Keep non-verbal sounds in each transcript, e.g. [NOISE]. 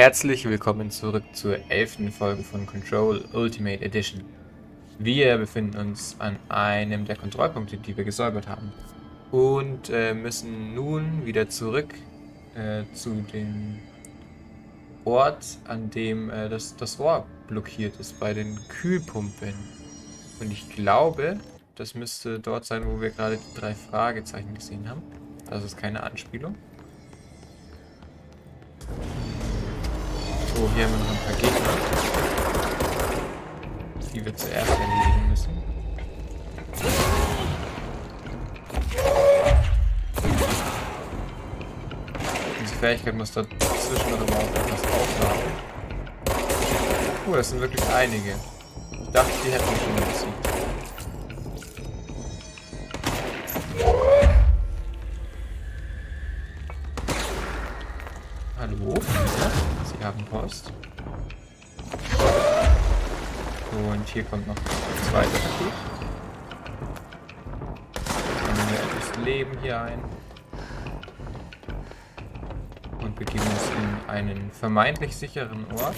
Herzlich willkommen zurück zur elften Folge von Control Ultimate Edition. Wir befinden uns an einem der Kontrollpunkte, die wir gesäubert haben. Und äh, müssen nun wieder zurück äh, zu dem Ort, an dem äh, das, das Rohr blockiert ist, bei den Kühlpumpen. Und ich glaube, das müsste dort sein, wo wir gerade die drei Fragezeichen gesehen haben. Das ist keine Anspielung. So, hier haben wir noch ein paar Gegner. Die wir zuerst erledigen müssen. Diese Fähigkeit muss dazwischen oder überhaupt etwas aufladen. Oh, das sind wirklich einige. Ich dachte, die hätten schon besiegt. Hallo? Hier kommt noch ein zweites Paket. Sammeln wir etwas Leben hier ein. Und begeben uns in einen vermeintlich sicheren Ort.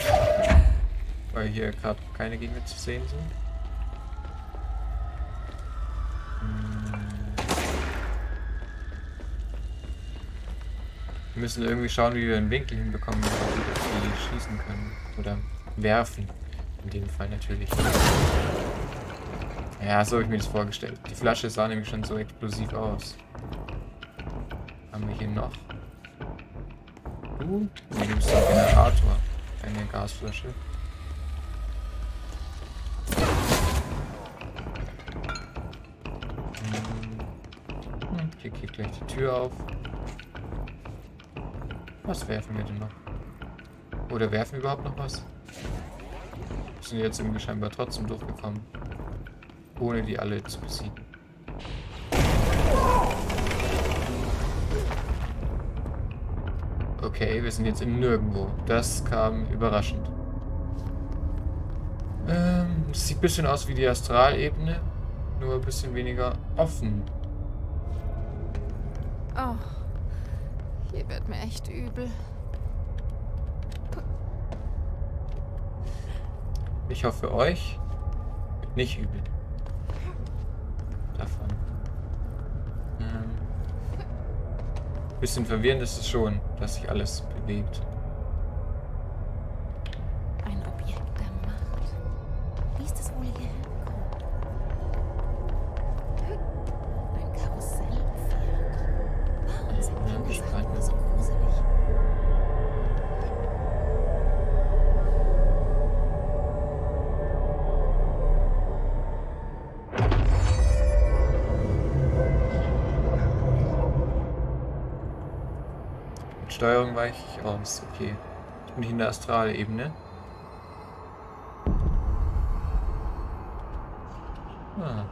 Weil hier gerade keine Gegner zu sehen sind. Wir müssen irgendwie schauen, wie wir einen Winkel hinbekommen, dass wir schießen können. Oder werfen. In dem Fall natürlich. Ja, so habe ich mir das vorgestellt. Die Flasche sah nämlich schon so explosiv aus. Haben wir hier noch? Du? Du bist ein Generator. Eine Gasflasche. Hm, hier geht gleich die Tür auf. Was werfen wir denn noch? Oder werfen wir überhaupt noch was? Sind jetzt irgendwie scheinbar trotzdem durchgekommen. Ohne die alle zu besiegen. Okay, wir sind jetzt im Nirgendwo. Das kam überraschend. Ähm, sieht ein bisschen aus wie die Astralebene, nur ein bisschen weniger offen. Oh, hier wird mir echt übel. Ich hoffe euch wird nicht übel. Davon. Ähm, bisschen verwirrend ist es schon, dass sich alles bewegt. Mit Steuerung weiche ich aus. Okay. Ich bin in der Astralebene. Ah.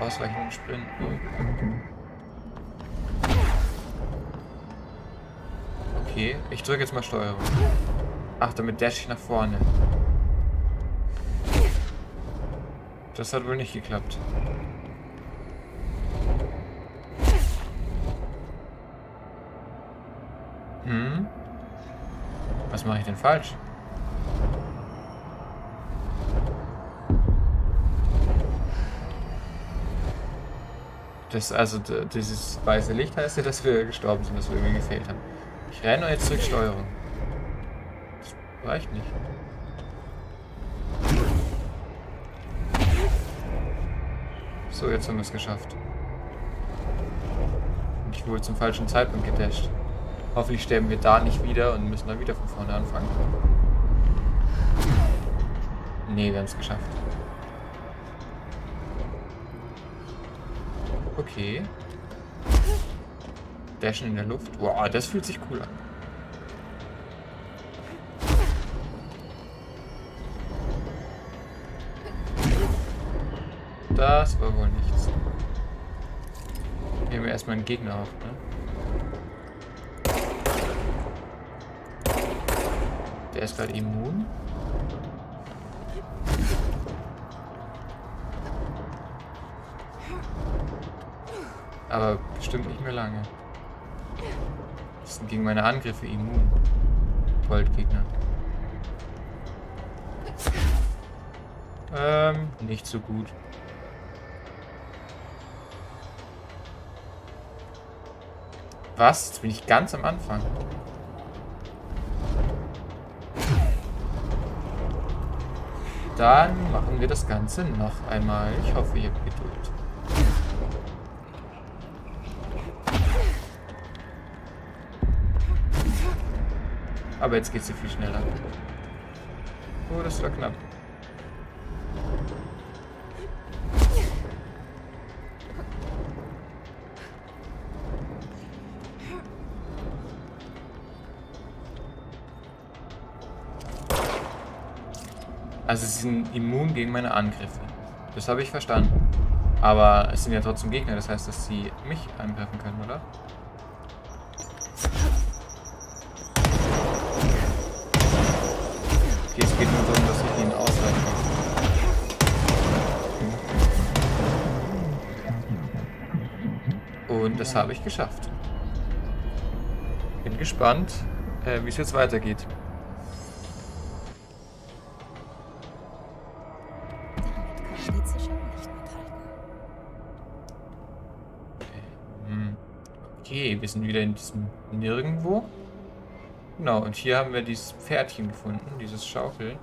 Ausweichen und Sprinten. Okay, ich drücke jetzt mal Steuerung. Ach, damit dash ich nach vorne. Das hat wohl nicht geklappt. Hm? Was mache ich denn falsch? Das, also, dieses weiße Licht heißt ja, dass wir gestorben sind, dass wir irgendwie gefehlt haben. Ich renne jetzt zurück Steuerung. Das reicht nicht. So, jetzt haben wir es geschafft. Ich wurde zum falschen Zeitpunkt gedasht. Hoffentlich sterben wir da nicht wieder und müssen dann wieder von vorne anfangen. Nee, wir haben es geschafft. Okay. Dashen in der Luft. Wow, das fühlt sich cool an. Das war wohl nichts. Nehmen wir erstmal einen Gegner auf, ne? Der ist gerade immun. Aber bestimmt nicht mehr lange. Das sind gegen meine Angriffe immun. Goldgegner. Ähm, nicht so gut. Was? Jetzt bin ich ganz am Anfang. Dann machen wir das Ganze noch einmal. Ich hoffe, ihr habt Geduld. Aber jetzt geht sie viel schneller. Oh, das war knapp. Also sie sind immun gegen meine Angriffe. Das habe ich verstanden. Aber es sind ja trotzdem Gegner, das heißt, dass sie mich angreifen können, oder? Okay, es geht nur darum, dass ich ihn aushalten kann. Und das habe ich geschafft. Bin gespannt, äh, wie es jetzt weitergeht. Okay, wir sind wieder in diesem Nirgendwo. Genau, und hier haben wir dieses Pferdchen gefunden, dieses Schaukel.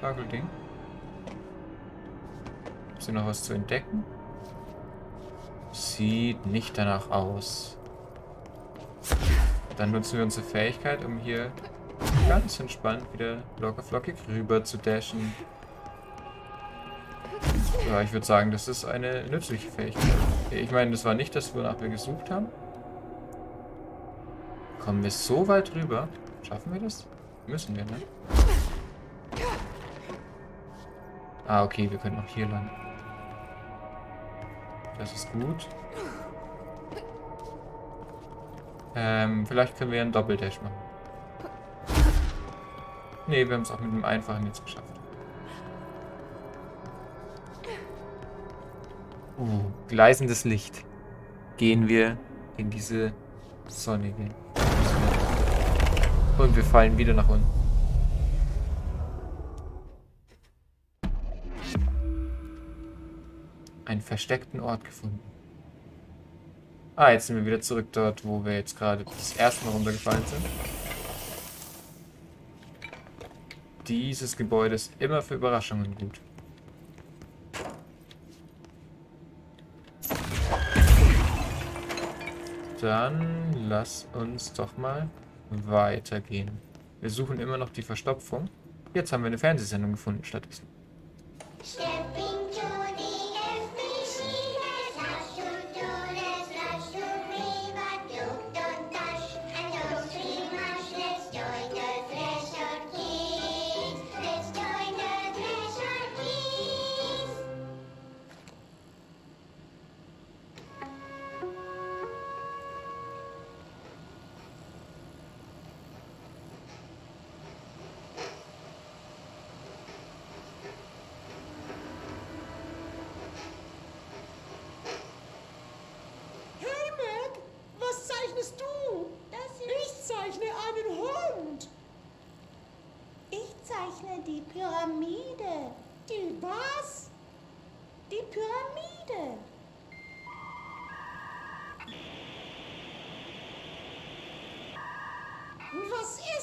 Schaukelding. Ist hier noch was zu entdecken? Sieht nicht danach aus. Dann nutzen wir unsere Fähigkeit, um hier ganz entspannt wieder locker flockig rüber zu dashen. Ja, ich würde sagen, das ist eine nützliche Fähigkeit. Ich meine, das war nicht das, wonach wir gesucht haben. Kommen wir so weit rüber? Schaffen wir das? Müssen wir, ne? Ah, okay, wir können auch hier lang. Das ist gut. Ähm, vielleicht können wir einen Doppeldash machen. Ne, wir haben es auch mit einem einfachen jetzt geschafft. Uh, gleißendes Licht. Gehen wir in diese sonnige. Und wir fallen wieder nach unten. Einen versteckten Ort gefunden. Ah, jetzt sind wir wieder zurück dort, wo wir jetzt gerade das erste Mal runtergefallen sind. Dieses Gebäude ist immer für Überraschungen gut. Dann lass uns doch mal weitergehen. Wir suchen immer noch die Verstopfung. Jetzt haben wir eine Fernsehsendung gefunden stattdessen. Pyramide.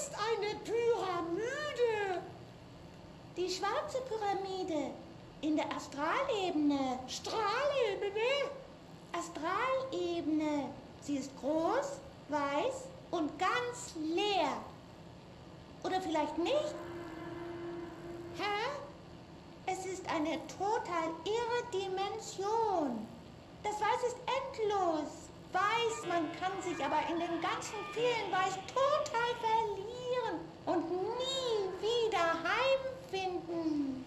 Ist eine Pyramide? Die schwarze Pyramide in der Astralebene. Strahlebene? Astralebene. Sie ist groß, weiß und ganz leer. Oder vielleicht nicht? Hä? Es ist eine total irre Dimension. Das Weiß ist endlos. Weiß, man kann sich aber in den ganzen vielen Weiß total verlieren wieder heimfinden.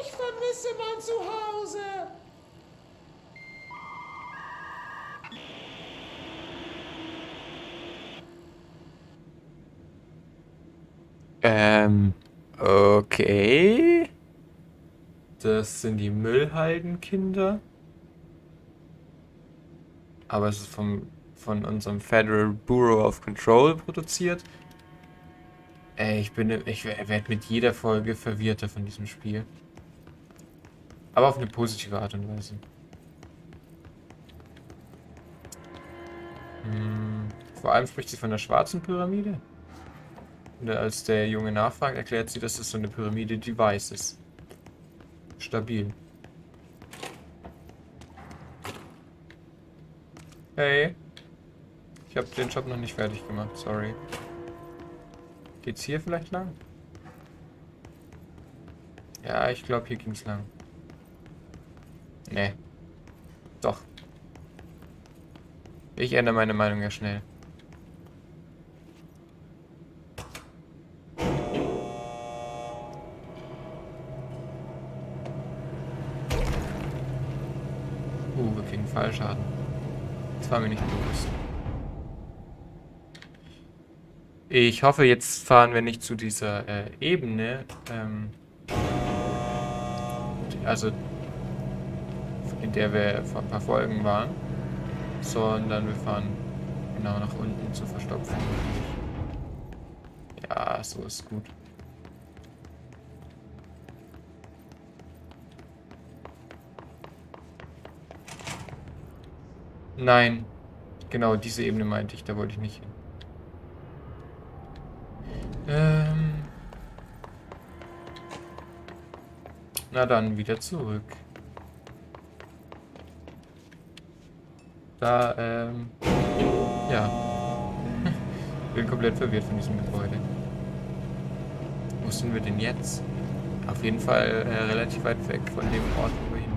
Ich vermisse mein Zuhause. Ähm, okay. Das sind die Müllhaldenkinder. aber es ist vom, von unserem Federal Bureau of Control produziert. Ey, ich bin, ich werde mit jeder Folge verwirrter von diesem Spiel. Aber auf eine positive Art und Weise. Hm, vor allem spricht sie von der schwarzen Pyramide. Und als der Junge nachfragt, erklärt sie, dass es so eine Pyramide, die weiß ist. Stabil. Hey. Ich habe den Job noch nicht fertig gemacht, sorry. Geht's hier vielleicht lang? Ja, ich glaube, hier ging's lang. Nee. Doch. Ich ändere meine Meinung ja schnell. Uh, wir kriegen Fallschaden. Das war mir nicht bewusst. Ich hoffe, jetzt fahren wir nicht zu dieser äh, Ebene. Ähm, also in der wir vor ein paar Folgen waren, sondern wir fahren genau nach unten zur Verstopfung. Ja, so ist gut. Nein, genau diese Ebene meinte ich, da wollte ich nicht hin. Ähm Na dann wieder zurück. Da, ähm, ja. [LAUGHS] Bin komplett verwirrt von diesem Gebäude. Wo sind wir denn jetzt? Auf jeden Fall äh, relativ weit weg von dem Ort, wo wir hin.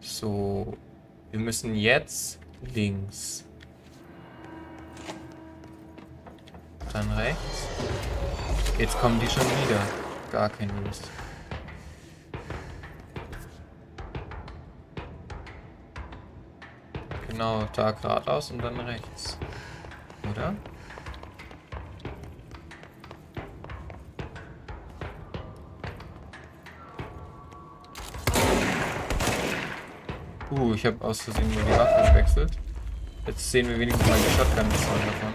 So, wir müssen jetzt links. Dann rechts. Jetzt kommen die schon wieder. Gar keine Lust. Genau, da geradeaus und dann rechts. Oder? Uh, ich habe aus Versehen nur die Waffe gewechselt. Jetzt sehen wir wenigstens mal die Shotgun-Mission davon.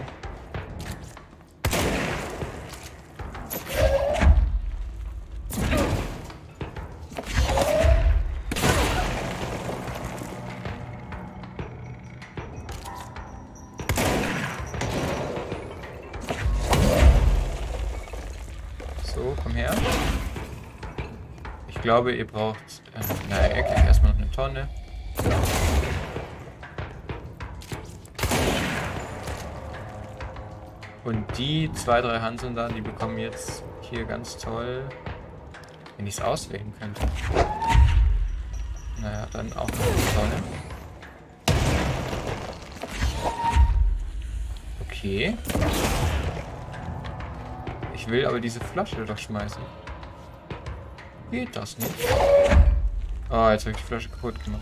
So, komm her. Ich glaube, ihr braucht... Äh, naja, er erstmal noch eine Tonne. Und die zwei, drei Hanseln da, die bekommen jetzt hier ganz toll, wenn ich es auswählen könnte. Naja, dann auch noch eine Tonne. Okay. Ich will aber diese Flasche doch schmeißen. Geht das nicht? Oh, jetzt habe ich die Flasche kaputt gemacht.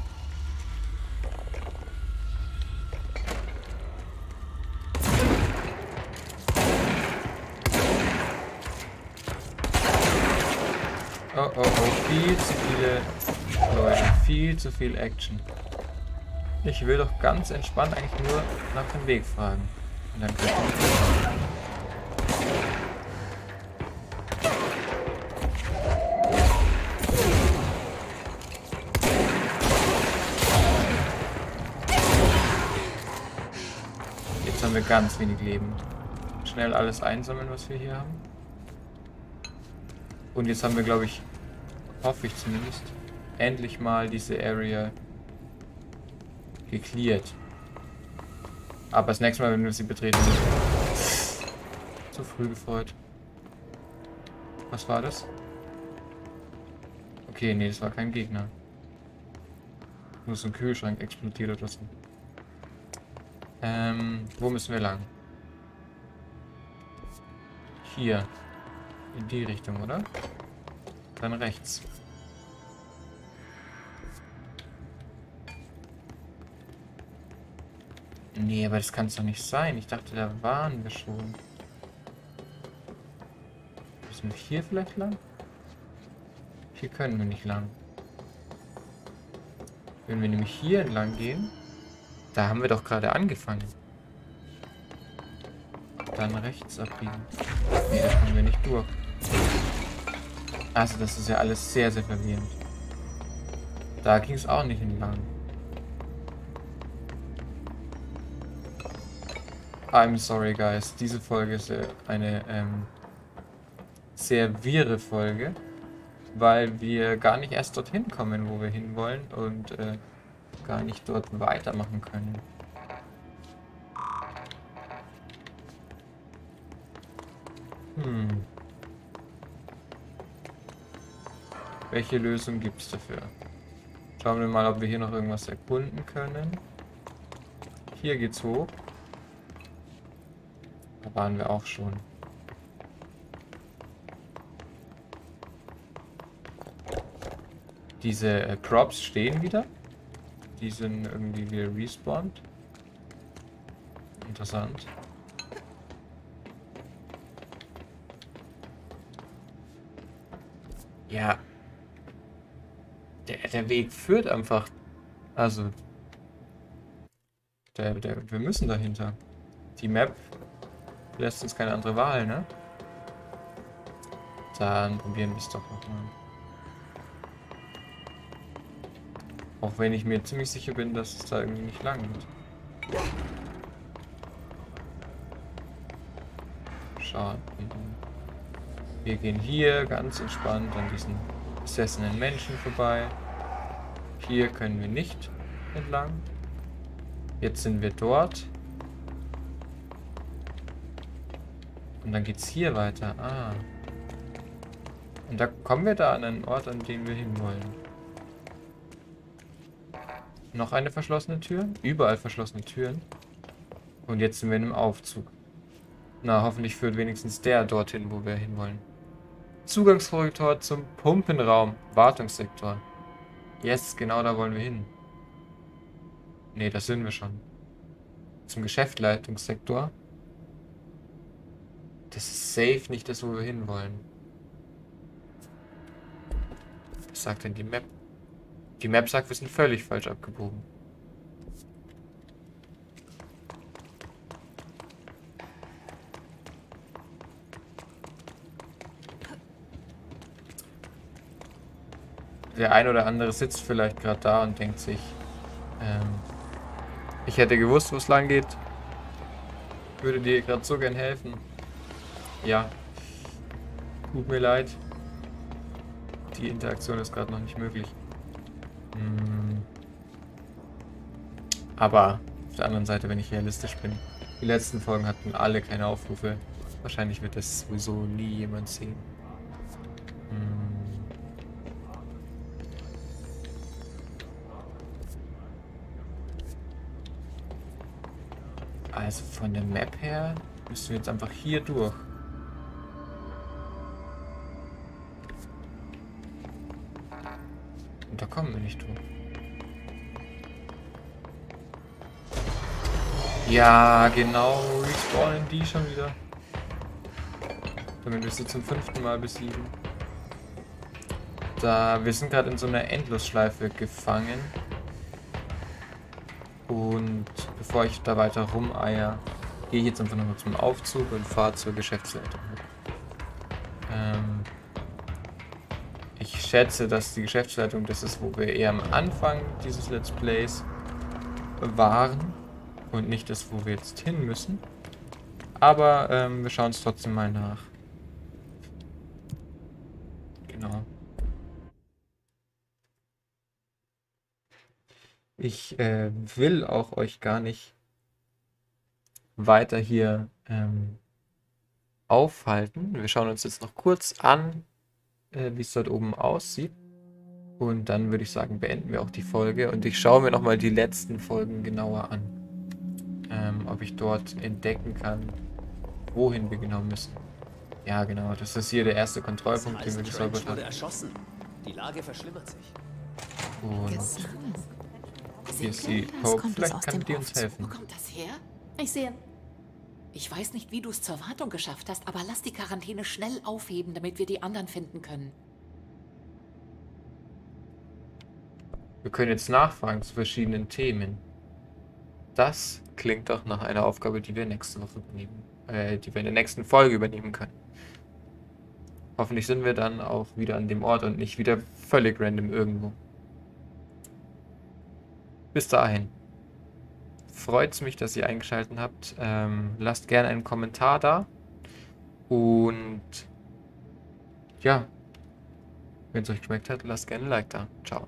Oh, oh, oh, viel zu viele Leute, viel zu viel Action. Ich will doch ganz entspannt eigentlich nur nach dem Weg fragen. Und dann könnt ihr Jetzt haben wir ganz wenig Leben. Schnell alles einsammeln, was wir hier haben. Und jetzt haben wir, glaube ich, hoffe ich zumindest, endlich mal diese Area geklärt. Aber das nächste Mal, wenn wir sie betreten, zu früh gefreut. Was war das? Okay, nee, das war kein Gegner. Nur so ein Kühlschrank explodiert oder so. Ähm, wo müssen wir lang? Hier. In die Richtung, oder? Dann rechts. Nee, aber das kann es doch nicht sein. Ich dachte, da waren wir schon. Müssen wir hier vielleicht lang? Hier können wir nicht lang. Wenn wir nämlich hier entlang gehen, da haben wir doch gerade angefangen. Dann rechts abbiegen. Nee, da kommen wir nicht durch. Also das ist ja alles sehr, sehr verwirrend. Da ging es auch nicht entlang. I'm sorry, guys. Diese Folge ist äh, eine ähm, sehr wirre Folge, weil wir gar nicht erst dorthin kommen, wo wir hinwollen und äh, gar nicht dort weitermachen können. Hm. Welche Lösung gibt es dafür? Schauen wir mal, ob wir hier noch irgendwas erkunden können. Hier geht's hoch. Da waren wir auch schon. Diese äh, Props stehen wieder. Die sind irgendwie wieder respawned. Interessant. Ja. Der, der Weg führt einfach. Also. Der, der, wir müssen dahinter. Die Map lässt uns keine andere Wahl, ne? Dann probieren wir es doch nochmal. Auch wenn ich mir ziemlich sicher bin, dass es da irgendwie nicht lang geht. Schade. Wir gehen hier ganz entspannt an diesen besessenen Menschen vorbei. Hier können wir nicht entlang. Jetzt sind wir dort. Und dann geht's hier weiter. Ah. Und da kommen wir da an einen Ort, an den wir hinwollen. Noch eine verschlossene Tür. Überall verschlossene Türen. Und jetzt sind wir in einem Aufzug. Na, hoffentlich führt wenigstens der dorthin, wo wir hinwollen. Zugangskorridor zum Pumpenraum. Wartungssektor. Yes, genau da wollen wir hin. Ne, das sind wir schon. Zum Geschäftsleitungssektor. Das ist safe nicht das, wo wir hinwollen. Was sagt denn die Map? Die Map sagt, wir sind völlig falsch abgebogen. Der ein oder andere sitzt vielleicht gerade da und denkt sich, ähm, ich hätte gewusst, wo es lang geht. Würde dir gerade so gern helfen. Ja. Tut mir leid. Die Interaktion ist gerade noch nicht möglich. Hm. Aber auf der anderen Seite, wenn ich realistisch bin, die letzten Folgen hatten alle keine Aufrufe. Wahrscheinlich wird das sowieso nie jemand sehen. Hm. Also von der Map her müssen wir jetzt einfach hier durch. Kommen wir nicht durch. Ja, genau. Respawnen die schon wieder. Damit wir sie zum fünften Mal besiegen. Da, wir sind gerade in so einer Endlosschleife gefangen. Und bevor ich da weiter rumeier, gehe ich jetzt einfach nochmal zum Aufzug und fahre zur Geschäftsleitung. Ähm ich schätze, dass die Geschäftsleitung das ist, wo wir eher am Anfang dieses Let's Plays waren und nicht das, wo wir jetzt hin müssen. Aber ähm, wir schauen es trotzdem mal nach. Genau. Ich äh, will auch euch gar nicht weiter hier ähm, aufhalten. Wir schauen uns jetzt noch kurz an, äh, wie es dort oben aussieht. Und dann würde ich sagen, beenden wir auch die Folge. Und ich schaue mir nochmal die letzten Folgen genauer an. Ähm, ob ich dort entdecken kann, wohin wir genau müssen. Ja, genau. Das ist hier der erste Kontrollpunkt, den wir gesäubert haben. erschossen. Die Lage verschlimmert sich. Und. Hier ist die Pope. kommt Vielleicht aus kann dem die uns helfen. Wo kommt das her? Ich sehe. Ich weiß nicht, wie du es zur Wartung geschafft hast, aber lass die Quarantäne schnell aufheben, damit wir die anderen finden können. Wir können jetzt nachfragen zu verschiedenen Themen. Das klingt doch nach einer Aufgabe, die wir nächste Woche übernehmen, äh, die wir in der nächsten Folge übernehmen können. Hoffentlich sind wir dann auch wieder an dem Ort und nicht wieder völlig random irgendwo. Bis dahin. Freut's mich, dass ihr eingeschaltet habt. Ähm, lasst gerne einen Kommentar da. Und ja, wenn es euch geschmeckt hat, lasst gerne ein Like da. Ciao.